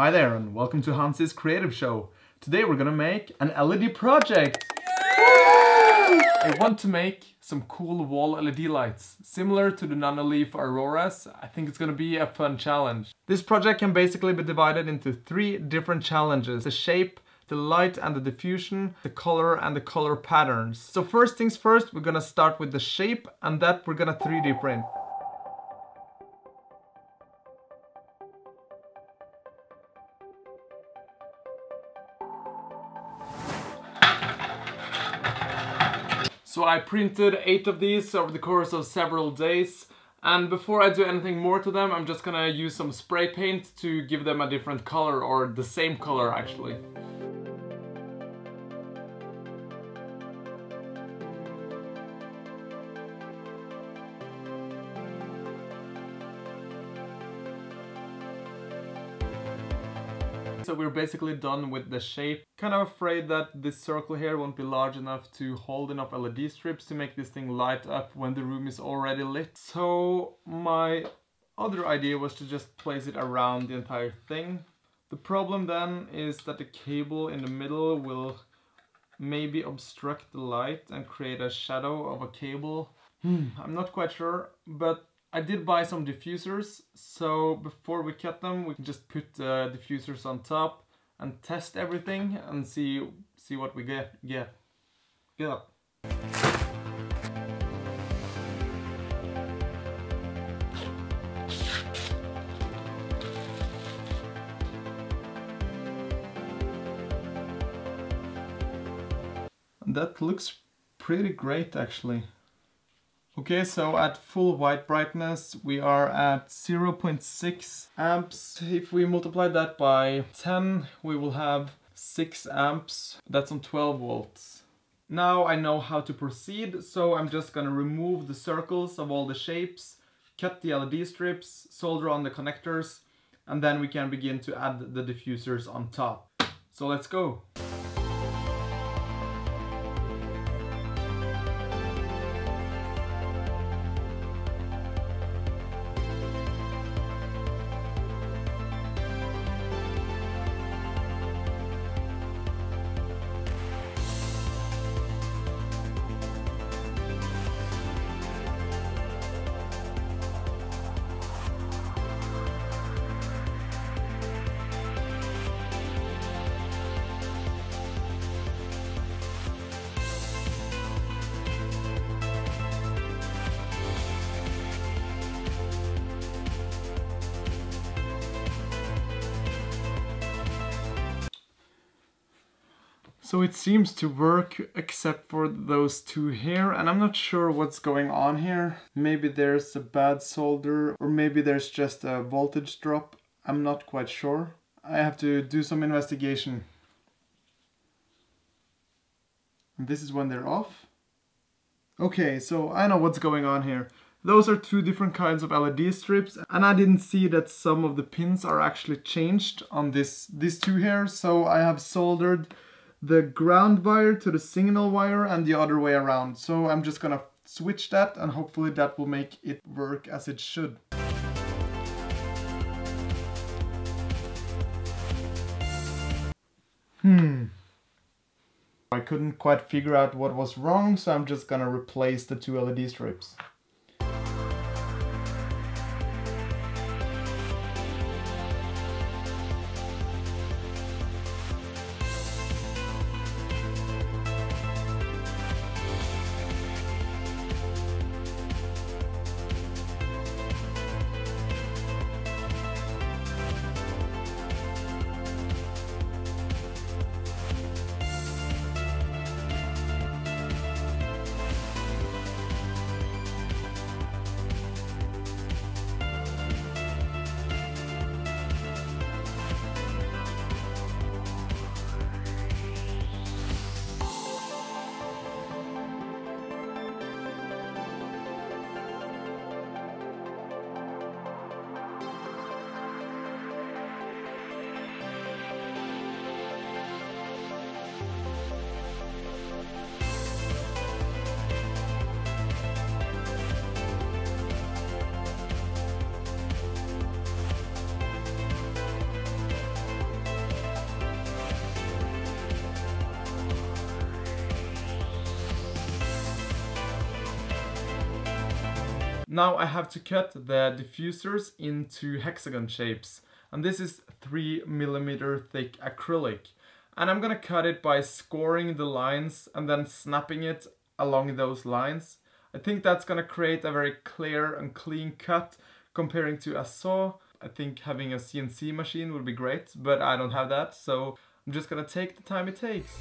Hi there and welcome to Hans's Creative Show. Today we're gonna make an LED project. I want to make some cool wall LED lights, similar to the Nanoleaf Auroras. I think it's gonna be a fun challenge. This project can basically be divided into three different challenges. The shape, the light and the diffusion, the color and the color patterns. So first things first, we're gonna start with the shape and that we're gonna 3D print. I printed eight of these over the course of several days. And before I do anything more to them, I'm just gonna use some spray paint to give them a different color, or the same color actually. So we're basically done with the shape. Kind of afraid that this circle here won't be large enough to hold enough LED strips to make this thing light up when the room is already lit. So my other idea was to just place it around the entire thing. The problem then is that the cable in the middle will maybe obstruct the light and create a shadow of a cable. Hmm, I'm not quite sure, but I did buy some diffusers, so before we cut them, we can just put the diffusers on top and test everything and see see what we get. Get. Get. That looks pretty great actually. Okay, so at full white brightness we are at 0.6 amps. If we multiply that by 10 we will have 6 amps. That's on 12 volts. Now I know how to proceed, so I'm just gonna remove the circles of all the shapes, cut the LED strips, solder on the connectors, and then we can begin to add the diffusers on top. So let's go! So it seems to work except for those two here and I'm not sure what's going on here. Maybe there's a bad solder or maybe there's just a voltage drop. I'm not quite sure. I have to do some investigation. And this is when they're off. Okay, so I know what's going on here. Those are two different kinds of LED strips and I didn't see that some of the pins are actually changed on this these two here. So I have soldered the ground wire to the signal wire and the other way around. So I'm just gonna switch that and hopefully that will make it work as it should. Hmm. I couldn't quite figure out what was wrong, so I'm just gonna replace the two LED strips. Now I have to cut the diffusers into hexagon shapes. And this is 3 millimeter thick acrylic. And I'm gonna cut it by scoring the lines and then snapping it along those lines. I think that's gonna create a very clear and clean cut comparing to a saw. I think having a CNC machine would be great, but I don't have that, so I'm just gonna take the time it takes.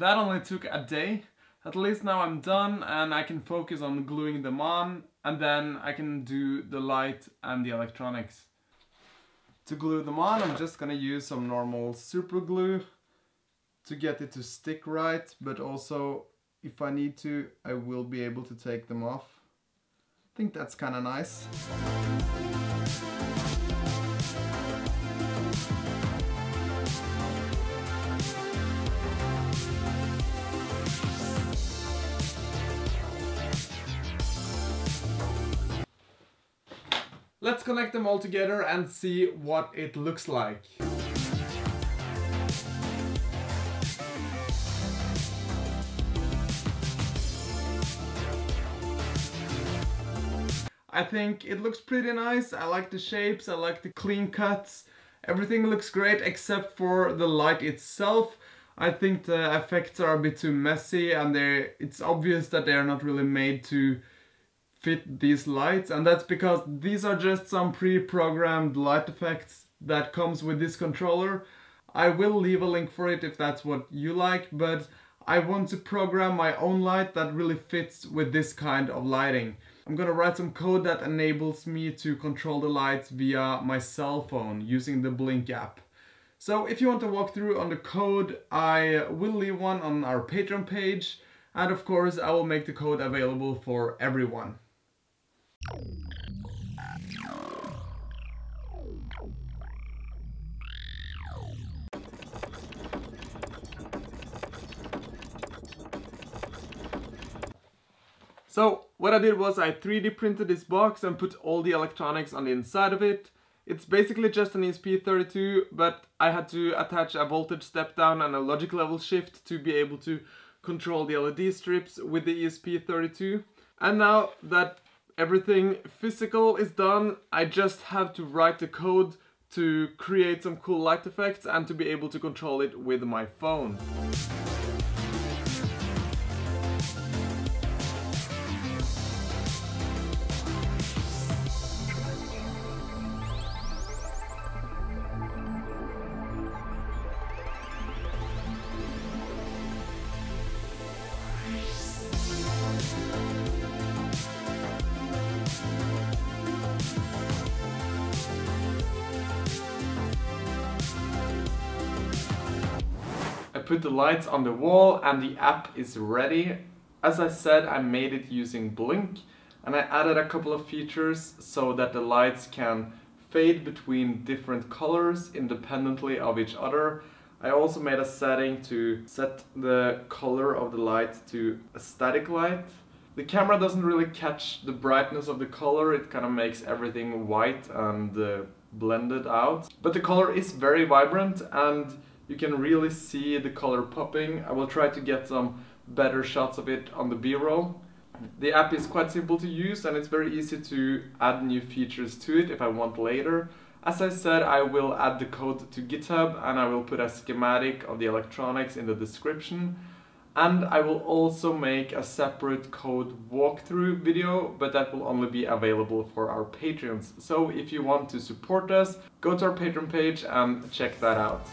That only took a day. At least now I'm done and I can focus on gluing them on and then I can do the light and the electronics. To glue them on I'm just gonna use some normal super glue to get it to stick right but also if I need to I will be able to take them off. I think that's kinda nice. Let's connect them all together and see what it looks like. I think it looks pretty nice. I like the shapes, I like the clean cuts. Everything looks great except for the light itself. I think the effects are a bit too messy and it's obvious that they are not really made to fit these lights and that's because these are just some pre-programmed light effects that comes with this controller. I will leave a link for it if that's what you like but I want to program my own light that really fits with this kind of lighting. I'm gonna write some code that enables me to control the lights via my cell phone using the Blynk app. So if you want to walk through on the code, I will leave one on our Patreon page and of course I will make the code available for everyone. So what I did was I 3D printed this box and put all the electronics on the inside of it. It's basically just an ESP32, but I had to attach a voltage step down and a logic level shift to be able to control the LED strips with the ESP32. And now that everything physical is done. I just have to write the code to create some cool light effects and to be able to control it with my phone. Put the lights on the wall and the app is ready. As I said, I made it using Blynk and I added a couple of features so that the lights can fade between different colors independently of each other. I also made a setting to set the color of the light to a static light. The camera doesn't really catch the brightness of the color, it kind of makes everything white and uh, blended out. But the color is very vibrant and you can really see the color popping. I will try to get some better shots of it on the b-roll. The app is quite simple to use and it's very easy to add new features to it if I want later. As I said, I will add the code to GitHub and I will put a schematic of the electronics in the description. And I will also make a separate code walkthrough video, but that will only be available for our patrons. So if you want to support us, go to our Patreon page and check that out.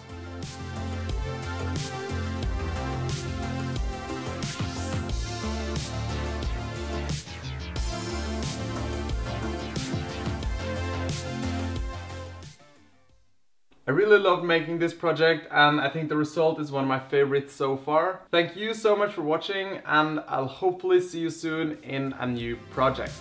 I really loved making this project and I think the result is one of my favorites so far. Thank you so much for watching and I'll hopefully see you soon in a new project.